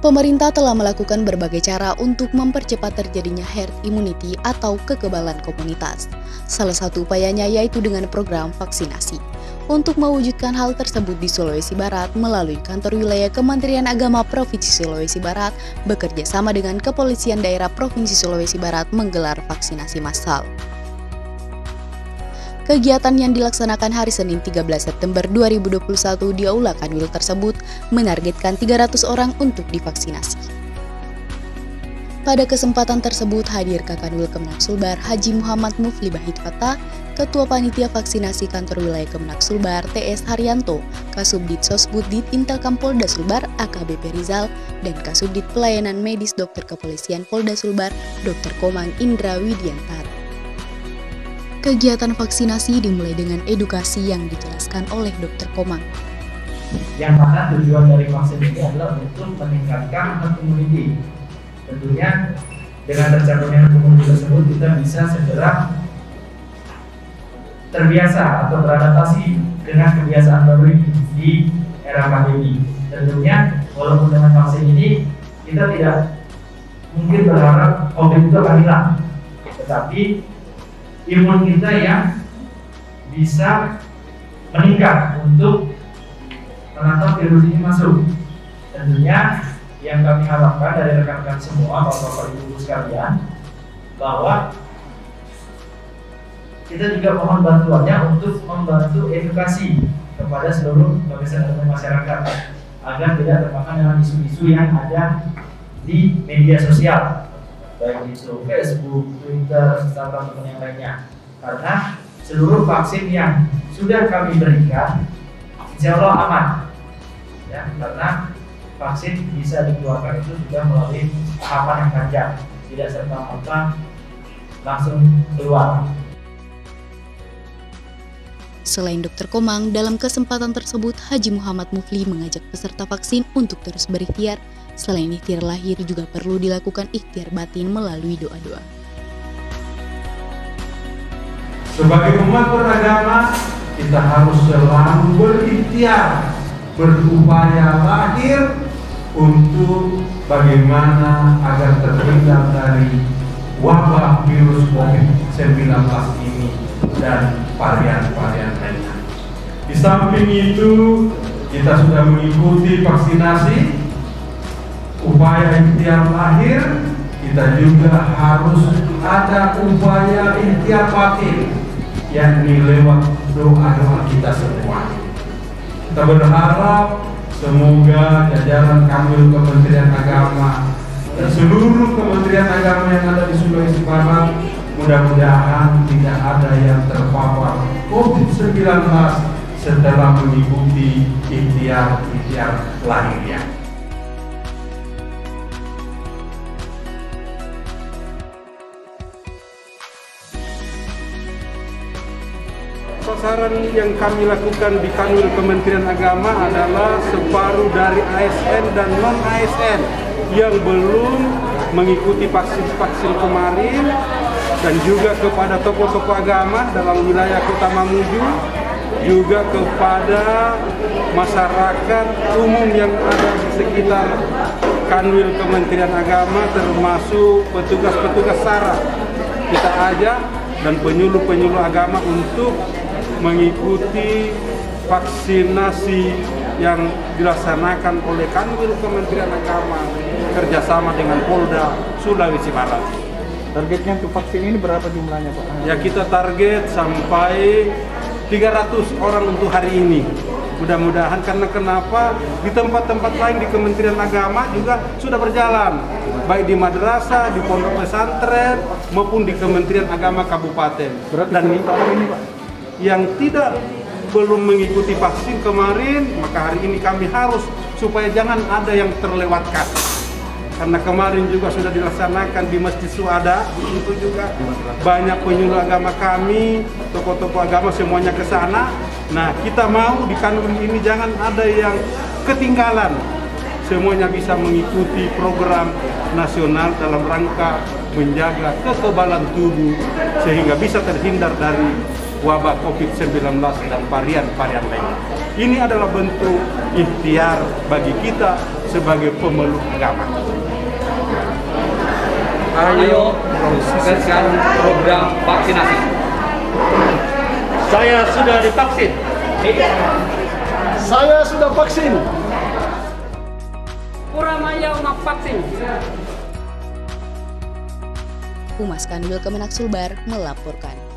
Pemerintah telah melakukan berbagai cara untuk mempercepat terjadinya herd immunity atau kekebalan komunitas. Salah satu upayanya yaitu dengan program vaksinasi. Untuk mewujudkan hal tersebut di Sulawesi Barat melalui kantor wilayah Kementerian Agama Provinsi Sulawesi Barat bekerja sama dengan Kepolisian Daerah Provinsi Sulawesi Barat menggelar vaksinasi massal. Kegiatan yang dilaksanakan hari Senin 13 September 2021 di Aula Kanwil tersebut menargetkan 300 orang untuk divaksinasi. Pada kesempatan tersebut hadir Kakanwil Kemenak Sulbar Haji Muhammad Mufli Bahid Fatah, Ketua Panitia Vaksinasi Kantor Wilayah Kemenak Sulbar TS Haryanto, Kasubdit Sosbudit Intelkam Polda Sulbar AKBP Rizal, dan Kasubdit Pelayanan Medis Dokter Kepolisian Polda Sulbar Dr. Komang Indra Widiantara. Kegiatan vaksinasi dimulai dengan edukasi yang dijelaskan oleh Dr. Komang. Yang mana tujuan dari vaksin ini adalah untuk meningkatkan herd immunity. Tentunya dengan tercapainya herd immunity tersebut kita bisa segera terbiasa atau beradaptasi dengan kebiasaan baru di era pandemi. Tentunya walaupun dengan vaksin ini kita tidak mungkin berharap COVID itu akan hilang, tetapi imun kita yang bisa meningkat untuk menangkap virus ini masuk. Tentunya yang kami harapkan dari rekan-rekan semua, bapak-bapak ibu sekalian, bahwa kita juga mohon bantuannya untuk membantu edukasi kepada seluruh lapisan masyarakat agar tidak termakan dengan isu-isu yang ada di media sosial baik itu Facebook, Twitter, Instagram ataupun yang lainnya. Karena seluruh vaksin yang sudah kami berikan, insya Allah aman. Ya, karena vaksin bisa dikeluarkan itu sudah melalui tahapan yang panjang, tidak serta merta langsung keluar. Selain Dr. Komang, dalam kesempatan tersebut Haji Muhammad Mufli mengajak peserta vaksin untuk terus berikhtiar Selain ikhtiar lahir juga perlu dilakukan ikhtiar batin melalui doa-doa. Sebagai umat beragama, kita harus selalu berikhtiar, berupaya lahir untuk bagaimana agar terhindar dari wabah virus COVID-19 ini dan varian-varian lainnya. Di samping itu, kita sudah mengikuti vaksinasi upaya ikhtiar lahir kita juga harus ada upaya ikhtiar batin yakni lewat doa-doa kita semua kita berharap semoga jajaran Kamil Kementerian Agama dan seluruh Kementerian Agama yang ada di Sulawesi Barat mudah-mudahan tidak ada yang terpapar COVID-19 setelah mengikuti ikhtiar-ikhtiar lahirnya. Sasaran yang kami lakukan di Kanwil Kementerian Agama adalah separuh dari ASN dan non-ASN yang belum mengikuti vaksin-vaksin kemarin dan juga kepada tokoh-tokoh agama dalam wilayah Kota Mamuju juga kepada masyarakat umum yang ada di sekitar Kanwil Kementerian Agama termasuk petugas-petugas SARA kita ajak dan penyuluh-penyuluh agama untuk mengikuti vaksinasi yang dilaksanakan oleh Kanwil Kementerian Agama kerjasama dengan Polda Sulawesi Barat. Targetnya untuk vaksin ini berapa jumlahnya Pak? Ya kita target sampai 300 orang untuk hari ini. Mudah-mudahan karena kenapa di tempat-tempat lain di Kementerian Agama juga sudah berjalan baik di madrasah, di pondok pesantren maupun di Kementerian Agama Kabupaten. Berarti Dan ini Pak? Yang tidak belum mengikuti vaksin kemarin, maka hari ini kami harus supaya jangan ada yang terlewatkan. Karena kemarin juga sudah dilaksanakan di Masjid Suada, itu juga banyak penyuluh agama kami, tokoh-tokoh agama semuanya ke sana. Nah, kita mau di kanun ini jangan ada yang ketinggalan. Semuanya bisa mengikuti program nasional dalam rangka menjaga kekebalan tubuh sehingga bisa terhindar dari wabah COVID-19 dan varian-varian lainnya. Ini adalah bentuk ikhtiar bagi kita sebagai pemeluk agama. Ayo sukseskan program vaksinasi. Saya sudah divaksin. Saya sudah vaksin. Puramaya umat vaksin. Humas Kanwil Kemenak Sulbar melaporkan.